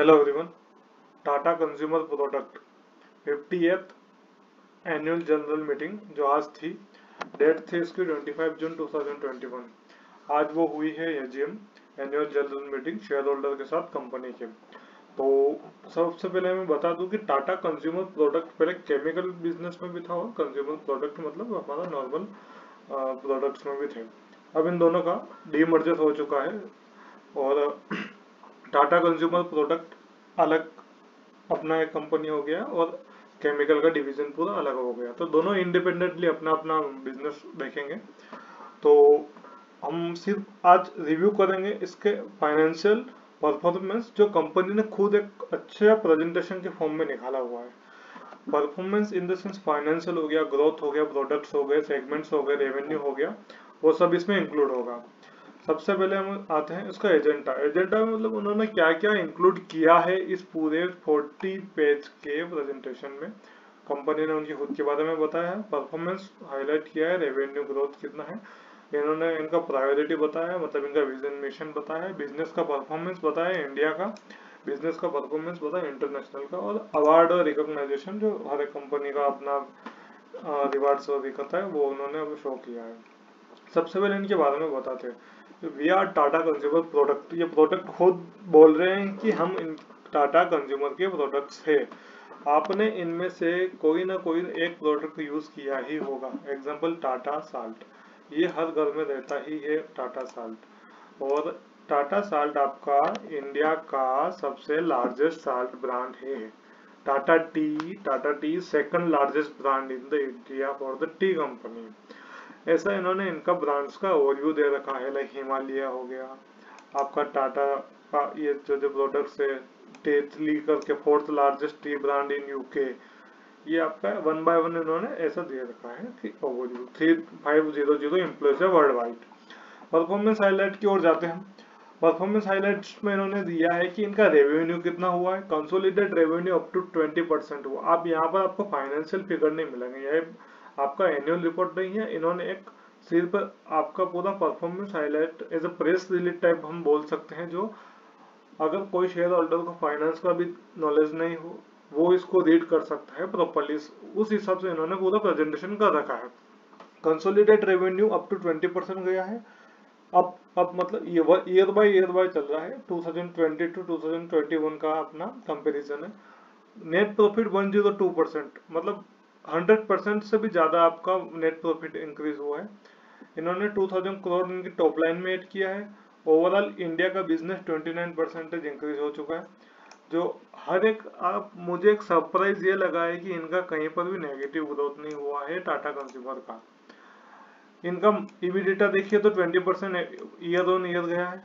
Hello everyone Tata consumer product 50th annual general meeting जो आज थी डेट थी इसकी 25 जून 2021 आज वो हुई है AGM annual general meeting share holder के साथ कंपनी के। तो सबसे पहले मैं बता दूँ कि टाटा कंज्यूमर प्रोडक्ट पहले केमिकल बिज़नेस में भी था और कंज्यूमर प्रोडक्ट मतलब हमारा नॉर्मल प्रोडक्ट्स में भी थे। अब इन दोनों का डीमर्जर हो चुका है और टाटा कंज्यूमर प्रोडक्ट अलग अपना एक कंपनी हो गया और केमिकल का डिवीज़न पूरा अलग हो गया। तो दोनों इंडिपेंडेंटली अपना अपना बिज़नेस देखेंगे। तो हम सिर्फ़ आज रिव्यू करेंगे इसके फाइनेंशियल परफॉर्मेंस जो कंपनी ने खुद एक अच्छे प्रेजेंटेशन के फॉर्म में निकाला हुआ है। Performance in the sense financial हो गया ग्रोथ हो गया प्रोडक्ट्स हो गए सेगमेंट्स हो गए रेवेन्यू हो गया, वो सब इसमें इंक्लूड होगा। सबसे पहले हम आते हैं उसका एजेंडा। एजेंडा में मतलब उन्होंने क्या क्या इंक्लूड किया है इस पूरे 40 पेज के प्रेजेंटेशन में? कंपनी ने उनकी खुद के बारे में बताया है परफॉर्मेंस हाईलाइट किया है रेवेन्यू ग्रोथ कितना है। इन्होंने इनका प्रायोरिटी बताया मतलब इनका विजन मिशन बताया है बिज़नेस का परफॉर्मेंस बताया इंडिया का बिज़नेस का परफॉर्मेंस बताया इंटरनेशनल का और अवार्ड और रिकॉग्नाइजेशन जो हर एक कंपनी का अपना रिवार्ड्स और दिखाता है, वो उन्होंने शो किया है। सबसे पहले इनके बारे में बताते हैं। We are Tata consumer product ये प्रोडक्ट खुद बोल रहे हैं कि हम इन टाटा कंज्यूमर के प्रोडक्ट्स है। आपने इनमें से कोई ना कोई एक प्रोडक्ट यूज़ किया ही होगा। एग्जांपल टाटा साल्ट ये हर घर में रहता ही है टाटा साल्ट और टाटा साल्ट आपका इंडिया का सबसे लार्जेस्ट साल्ट ब्रांड है। Tata tea Tata tea second largest brand in the India for the tea company ऐसा इन्होंने इनका ब्रांड्स का ओवरव्यू दे रखा है लाइक हिमालय हो गया, आपका टाटा का ये जो जो प्रोडक्ट्स है टेथली करके fourth largest tea brand in UK ये आपका वन बाय वन इन्होंने ऐसा दे रखा है कि overview three five zero zero employees है वर्ल्ड वाइड परफॉर्मेंस हाईलाइट की ओर जाते हैं। परफॉर्मेंस हाईलाइट्स में इन्होंने दिया है कि इनका रेवेन्यू कितना हुआ है consolidate revenue up to twenty percent हुआ। आप यहाँ पर आपको फाइनेंशियल फिगर नहीं मिलेंगे, यह आपका एनुअल रिपोर्ट नहीं है, इन्होंने एक सिर्फ़ आपका पूरा performance highlight as a press release type हम बोल सकते हैं जो अगर कोई शेयर होल्डर को फाइनेंस का भी नॉलेज नहीं हो, वो इसको रीड कर सकता है प्रॉपरली उस हिसाब से इन्होंने पूरा प्रेजेंटेशन कर रखा है। Consolidate revenue up to twenty percent गया है। अब अब मतलब ईयर बाय ईयर बाय चल रहा है। 2020 टू 2021 का अपना कंपैरिजन है। नेट प्रॉफिट 102 परसेंट मतलब हंड्रेड परसेंट से भी ज़्यादा आपका नेट प्रॉफिट इंक्रीज हुआ है। इन्होंने 2000 करोड़ इनकी टॉप लाइन में ऐड किया है। ओवरऑल इंडिया का बिज़नेस 29 परसेंटेज इंक्रीज हो चुका है। जो हर एक, आप, मुझे एक सरप्राइज़ ये लगा है कि इनका कहीं पर भी नेगेटिव ग्रोथ नहीं हुआ है टाटा कंज्यूमर का। इनका ईबीडेटा देखिए तो 20 परसेंट ईयर ऑन ईयर गया है।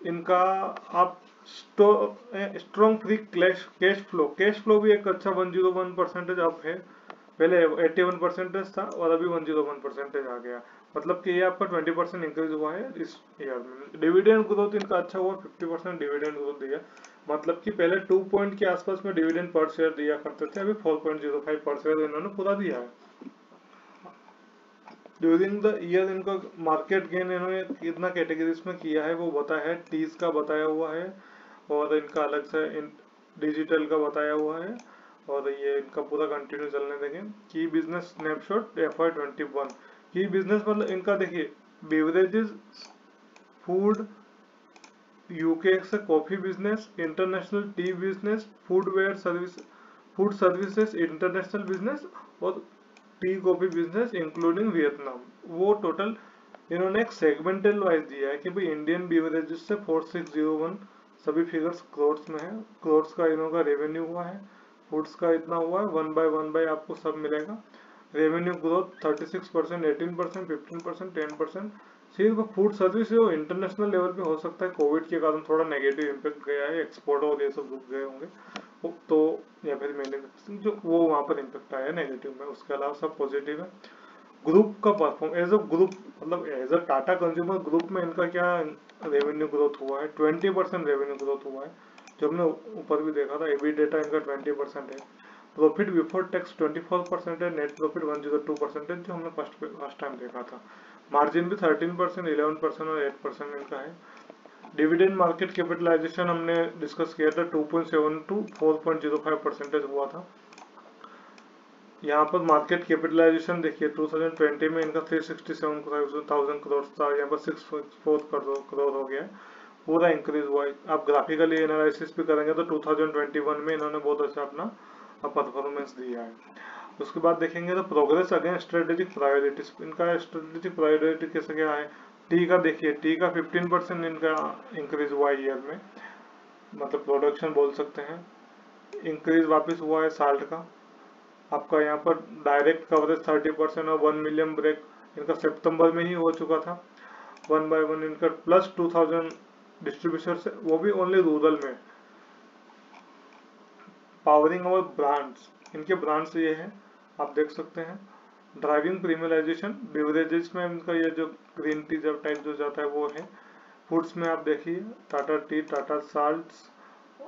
इनका आप strong free cash flow cash flow भी एक अच्छा 101 परसेंटेज अप है। पहले 81 परसेंटेज था, और अभी 101 परसेंटेज आ गया। मतलब कि ये आपका 20 परसेंट इंक्रीज हुआ है इस ईयर में। डिविडेंड ग्रोथ इनका अच्छा हुआ 50 परसेंट डिविडेंड ग्रोथ दिया। मतलब कि पहले 2 पॉइंट के आसपास में डिविडेंड पर शेयर दिया करते थे, अभी 4.05 पर शेयर इन्होंने पूरा दिया है। ड्यूरिंग द ईयर इनको मार्केट गेन इन्होंने कितना कैटेगरीज में किया है, वो बताया है टीज का बताया हुआ है। और इनका अलग से इन डिजिटल का बताया हुआ है और ये इनका पूरा कंटिन्यू चलने देंगे। की business snapshot F I twenty one की बिज़नेस मतलब इनका देखिए बेवरेजेस फ़ूड यूके से coffee business international tea business foodware service food services international business और tea coffee business including Vietnam वो टोटल इन्होंने एक सेगमेंटल वाइज दिया है कि भाई इंडियन बिवरेजेस से फोर सिक्स ज़ीरो वन सभी फिगर्स क्रोर्स में है। क्रोर्स का इनों का रेवेन्यू हुआ है। फूड्स का इतना हुआ है वन बाय वन बाय आपको सब मिलेगा। Revenue growth 36 percent eighteen percent fifteen percent ten percent सिर्फ़ फ़ूड सर्विस जो इंटरनेशनल लेवल पे हो सकता है। कोविड के कारण थोड़ा नेगेटिव इम्पैक्ट गया है। एक्सपोर्ट और ये सब रुक गए होंगे। तो या फिर मैन्युफैक्चरिंग जो वो वहाँ पर इम्पैक्ट आया है नेगेटिव में, उसके अलावा सब पॉजिटिव है। ग्रुप का परफॉर्म एज अ ग्रुप मतलब as a Tata consumer group में इनका क्या रेवेन्यू ग्रोथ हुआ है? ट्वेंटी परसेंट रेवेन्यू ग्रोथ हुआ है। जो हमने ऊपर भी देखा था एबी डेटा इनका ट्वेंटी परसेंट है। Profit before tax twenty four percent है net profit one zero two percentage जो हमने फ़र्स्ट फ़र्स्ट टाइम देखा था। मार्जिन भी थर्टीन परसेंट इलेवन परसेंट और एट परसेंट इनका है। डिविडेंड मार्केट कैपिटलाइजेशन हमने डिस्कस किया था 2.7 टू 4.05 परसेंटेज हुआ था। यहाँ पर मार्केट कैपिटलाइजेशन देखिए 2020 में इनका 367,000 करोड़ था यहाँ पर सिक्स फोर करोड़ हो गया। पूरा इंक्रीज हुआ। है आप ग्राफिकली एनालिसिस भी करेंगे तो 2021 में इन्होंने बहुत अच्छा अपना परफॉर्मेंस दिया है। उसके बाद देखेंगे तो प्रोग्रेस अगेन स्ट्रेटेजिक प्रायोरिटीज इनका स्ट्रेटेजिक प्रायोरिटी कैसे क्या है? टी का देखिए टी का 15 परसेंट इनका इंक्रीज हुआ ईयर में। मतलब प्रोडक्शन बोल सकते हैं। इंक्रीज वापस हुआ है साल्ट का। आपका यहाँ पर डायरेक्ट कवरेज 30 परसेंट और वन मिलियन ब्रेक इनका सितंबर में ही हो चुका था। वन बाय वन इनका प्लस 2000 डिस्ट्रीब्यूशन वो भी ओनली रूरल में। पावरिंग अवर ब्रांड्स इनके ब्रांड्स ये है, आप देख सकते हैं। ड्राइविंग प्रीमियलाइजेशन बेवरेजेस में इनका ये जो ग्रीन टी जब टाइप जो जाता है वो है। फूड्स में आप देखिए टाटा टी टाटा साल्ट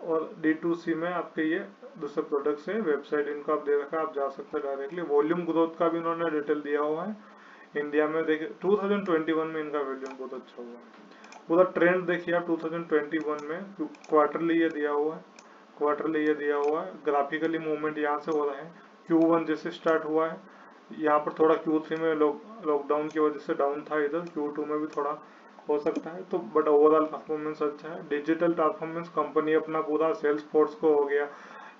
और डी टू सी में आपके ये दूसरे प्रोडक्ट्स है वेबसाइट इनको आप दे रखा है, आप जा सकते हैं डायरेक्टली वॉल्यूम ग्रोथ का भी इन्होंने डिटेल दिया हुआ है। इंडिया में देखिए 2021 में इनका वॉल्यूम बहुत अच्छा हुआ है। पूरा ट्रेंड देखिए आप 2021 में क्वार्टरली ये दिया हुआ है। क्वार्टरली ये दिया हुआ है। ग्राफिकली मूवमेंट यहाँ से हो रहा है। Q1 जैसे स्टार्ट हुआ है। यहाँ पर थोड़ा Q3 में लॉकडाउन की वजह से डाउन था इधर। Q2 में भी थोड़ा हो सकता है तो बट ओवरऑल परफॉर्मेंस अच्छा है। डिजिटल परफॉर्मेंस कंपनी अपना पूरा सेल्स फोर्स को हो गया।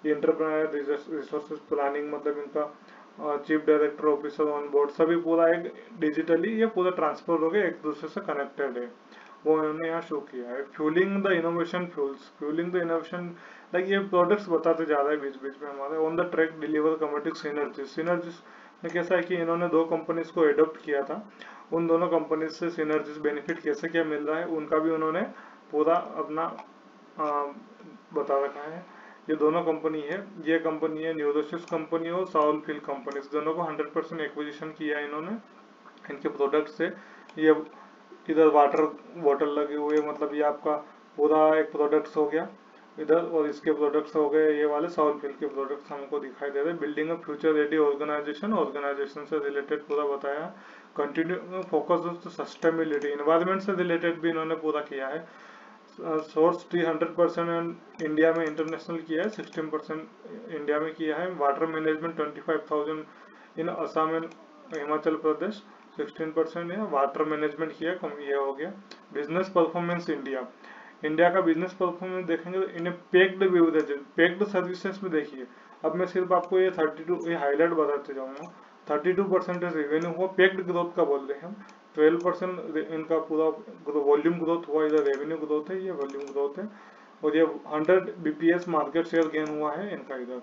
इंटरप्रेन्योर रिसोर्सेज प्लानिंग मतलब इनका chief director officer on board सभी पूरा एक डिजिटली ये पूरा ट्रांसफ़र हो गया, एक दूसरे से कनेक्टेड है। वो इन्होंने यहाँ शो किया है। Fuelling the innovation fuels fuelling the innovation like ये प्रोडक्ट्स बताते जा रहे हैं बीच बीच में हमारे। On the track deliver committed synergy synergies में कैसा है कि इन्होंने दो कंपनीज़ को एडोप्ट किया था। उन दोनों कंपनीज़ से सिनर्जीज बेनिफिट कैसे क्या मिल रहा है उनका भी उन्होंने पूरा अपना आ, बता रखा है। ये दोनों कंपनी है। ये कंपनी है न्यूरोसिस कंपनी और साउल फील कंपनी दोनों को 100 परसेंट एक्विजिशन किया है इन्होंने इनके प्रोडक्ट से। ये इधर वाटर बॉटल लगे हुए मतलब ये आपका पूरा एक प्रोडक्ट्स हो गया। इधर और इसके प्रोडक्ट्स हो गए ये वाले साउल फील के प्रोडक्ट्स हमको दिखाई दे रहे building a future ready organisation organisation से रिलेटेड पूरा बताया। कंटिन्यू फोकस सस्टेबिलिटी इन्वायरमेंट से रिलेटेड भी इन्होंने पूरा किया है source tea hundred percent India में इंटरनेशनल किया है सिक्सटीन परसेंट इंडिया में किया है water management twenty five thousand in Assam and Himachal Pradesh sixteen percent है वाटर मैनेजमेंट किया कम ये हो गया बिज़नेस परफॉर्मेंस इंडिया इंडिया का बिज़नेस परफॉर्मेंस देखेंगे तो इन्हें पेक्ड बेवरेजेस पेक्ड सर्विसेज़ में देखिए अब मैं सिर्फ़ आपको ये थर्टी टू ये हाईलाइट बताते जाऊँगा थर्टी टू परसेंटेज रेवेन्यू हुआ। पेक्ड ग्रोथ का बोल रहे हैं हम। ट्वेल्व परसेंट इनका पूरा वॉल्यूम ग्रोथ हुआ। इधर रेवेन्यू ग्रोथ है, ये वॉल्यूम ग्रोथ है। और ये hundred BPS market share gain हुआ है इनका इधर।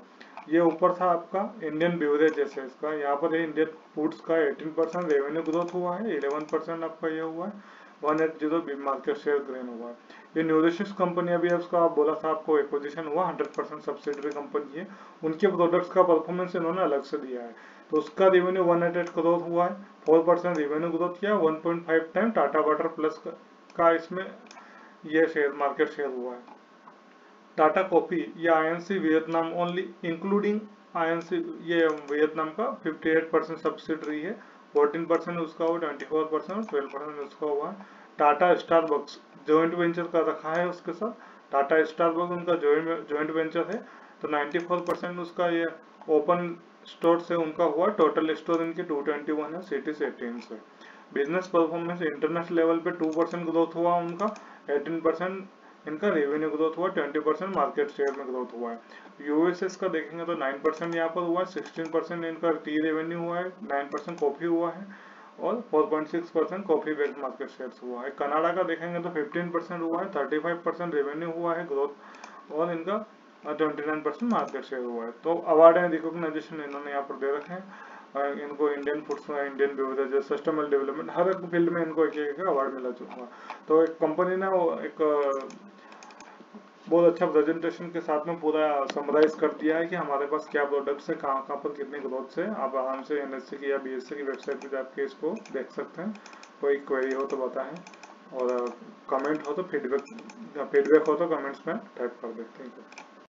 ये ऊपर था आपका इंडियन बेवरेज जैसे इसका। यहाँ पर इंडियन फूड्स का 18 परसेंट रेवेन्यू ग्रोथ हुआ है। 11 परसेंट आपका ये हुआ है। One eight zero market share gain हुआ है। ये न्यूरिशिस कंपनी अभी उसका आप बोला था आपको एक्विजिशन हुआ। 100 परसेंट सब्सिडरी कंपनी है। उनके प्रोडक्ट्स का परफॉर्मेंस इन्होंने अलग से दिया है। उसका रेवेन्यू वन एट ग्रोथ हुआ है। फोर परसेंट रेवेन्यू ग्रोथ किया one point five time Tata water plus का इसमें ये शेयर मार्केट शेयर हुआ है। टाटा कॉफ़ी ये INC Vietnam only including INC ये वियतनाम का 58 परसेंट सब्सिडरी है। 14 परसेंट उसका हुआ 24 परसेंट और 12 परसेंट उसका हुआ Tata Starbucks joint venture का रखा है उसके साथ। टाटा स्टार बक्स उनका ज्वाइंट वेंचर है। तो 94 परसेंट उसका ये ओपन स्टोर से उनका हुआ टोटल स्टोर इनके 221 है सिटी से 18 से बिज़नेस परफॉर्मेंस इंटरनेशनल लेवल पे 2 परसेंट ग्रोथ हुआ उनका 18 परसेंट इनका रेवेन्यू ग्रोथ हुआ 20 परसेंट मार्केट शेयर में ग्रोथ हुआ है। यूएसएस का देखेंगे तो 9 परसेंट यहाँ पर हुआ है 16 परसेंट इनका टी रेवेन्यू हुआ है 9 परसेंट कॉफ़ी हुआ है, और 4.6 percent coffee based market share हुआ है। कनाडा का देखेंगे तो 15 परसेंट हुआ है 35 परसेंट रेवेन्यू हुआ है ग्रोथ और इनका twenty nine percent market share हुआ है। तो अवार्ड एंड रिकॉग्नाइजेशन इन्होंने यहाँ पर दे रखे हैं। इनको Indian foods Indian beverages sustainable development हर एक फ़ील्ड में इनको एक एक अवार्ड मिला चुका है। तो एक कंपनी ने एक बहुत अच्छा प्रेजेंटेशन के साथ में पूरा समराइज कर दिया है कि हमारे पास क्या प्रोडक्ट्स है, कहाँ कहाँ पर कितने ग्रोथ से आप आराम से एन की या बी की वेबसाइट पर जाके इसको देख सकते हैं। कोई क्वेरी हो तो बताएँ और कमेंट हो तो फीडबैक फीडबैक हो तो कमेंट्स में टाइप कर दें थैंक यू